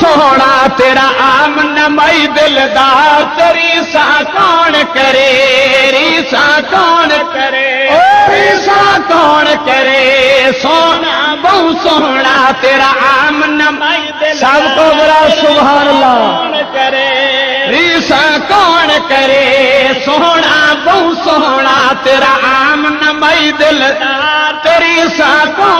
सोना तेरा आम नमई दिलदार तेरी सा कौन करे रीसा कौन करे रीसा कौन करे सोना बहु सोना तेरा आम नमई दिल सबको बड़ा सुभान अल्लाह कौन करे रीसा कौन करे सोना बहु सोना तेरा आम नमई दिलदार तेरी सा कौन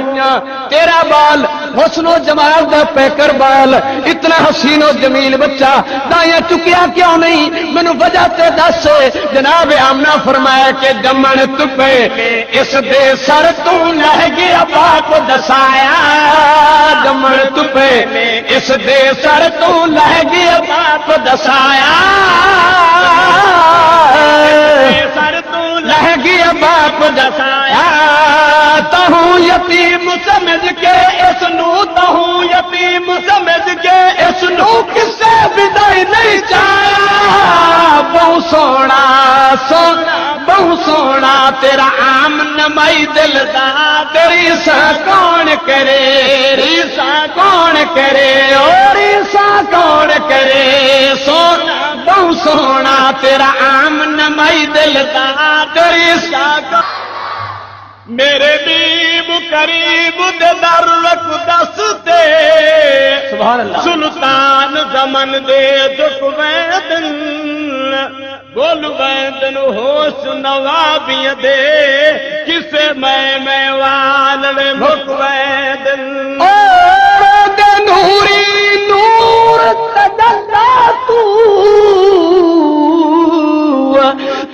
गईया तेरा बाल, हुसनो जमाल दा पैकर बाल। इतना हसीनो जमील बच्चा, दाया चुकिया क्यों नहीं? मैनू वजह ते दस। जनाब आमना फरमाया के जमन तुपे इस दे सर तू लह गया बाप दसाया। जमन तुपे इस दे सर तू लह गया बाप दसाया। बाप दसाया। तहू यतीम समझ के इस नू तहू चाया। बहु सोना बहु सोना तेरा आम नमई दिलदा तेरी सा कौन करे रीसा कौन करे बहु सोना तेरा आम नमई दिलदा तेरी सा कौन मेरे बीब करीब दे दर रख दसते सुभान अल्लाह सुल्तान जमन दे दुख वैदन गोल वैदन होश नवाबिय दे किसे मैं मैं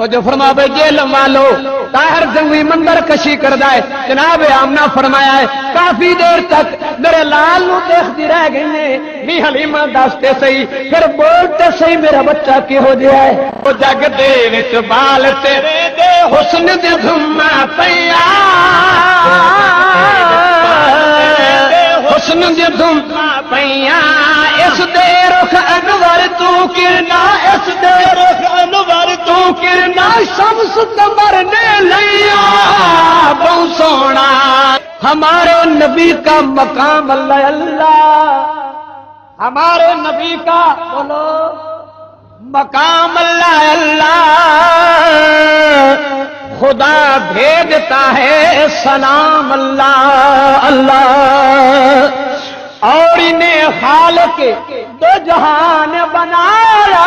तो जो फरमा जेल मालो ताहर जंगी मंदर कशी कर दाए जनाब आमना फरमाया है काफ़ी देर तक मेरे लाल देखती रह गई है। नी हलीमा दसते सही फिर बोलते सही मेरा बच्चा के हो गया है? वो जग दे बाल तेरे दे हुस्न दे धुम्मा पैया हुस्न दे धुम्मा पैया इस दे रुख अनवर तू किरना इस दे रुख शम्स कमर ने लिया बहु सोना हमारे नबी का मकाम अल्लाह अल्लाह हमारे नबी का बोलो मकाम अल्लाह अल्लाह। खुदा भेजता है सलाम अल्लाह अल्लाह। और इन्हें हाल के दो जहान बनाया।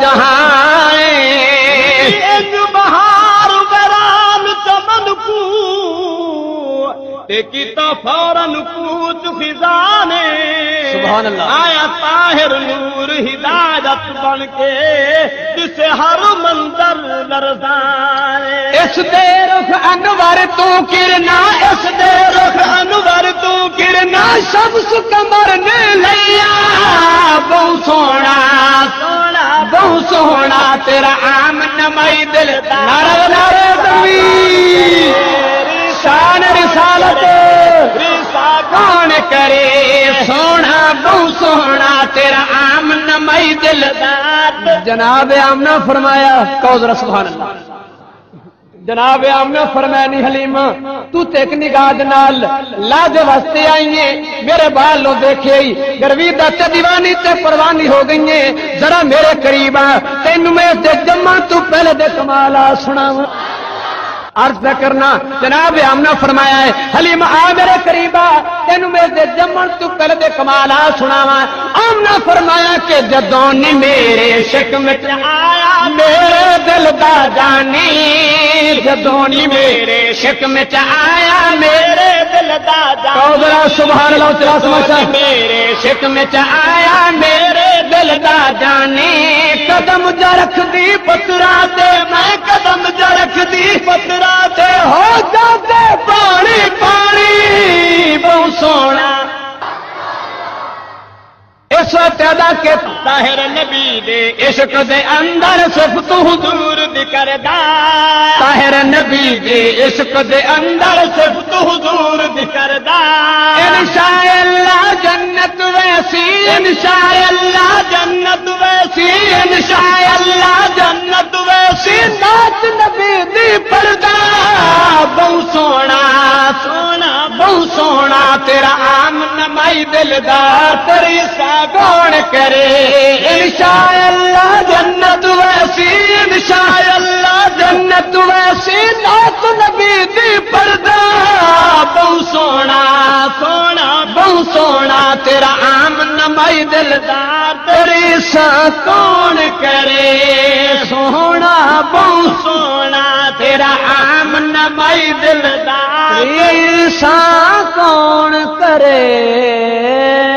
जहाँ एक बहार वरान चमन को ते फ़ौरन पूछ फिजाने आया ताहिर नूर हिदायत बन के जिसे हर मंजर इसते रुख अनवर तू किरना इसते रुख अनवर तू किरना, सब सुकमर बहु सोना तेरा शान रिसालत करे? सोना बहु सोना तेरा आम नमई दिल जनाब आमना फरमाया कौजरा सुभान जनाब आमना फरमाया नहीं हलीमा, तू ते एक निगाह नाल लाज वास्ते आई है मेरे बालों देखे ही गर्वीदा ते दीवानी ते परवानी हो गई है जरा मेरे करीब आ, तेन मैं जम्मा तू पहले दे कमाला सुनावा। अर्ज़ न करना। जनाब आमना फरमाया है हलीम आ मेरे करीबा तेन मेरे जमन तू पहले दे कमाला सुनावा। आमना फरमाया कि जदों नी मेरे शिकम च आया मेरे दिल दा जानी। जदों नी मेरे शिकम च आया मेरे दिल दा जानी। कौदरा सुभान अल्लाह चला समझा मेरे च आया मेरे जानी। कदम जा रख दी पतरा ते मैं कदम जा रख दी पतरा अदा के ताहिर नबी दे इश्क दे अंदर सिफत हुजूर दी करदा। ताहिर नबी दे इश्क दे अंदर सिफत हुजूर दी करदा। इंशाअल्लाह जन्नत वैसी इंशाअल्लाह जन्नत वैसी इंशाअल्लाह जन्नत वैसी नाच नबी दी नमाई दिलदार तेरी सा कौन करे। इंशाअल्लाह जन्नत वैसी इंशाअल्लाह जन्नत वैसी नाच नबी दी पर्दा। बहु सोना सोना बहु सोना तेरा आम नमाई दिलदार तेरी सा कौन करे। सोना बहु सोना तेरा आम नमाई दिलदार सा कौन करे?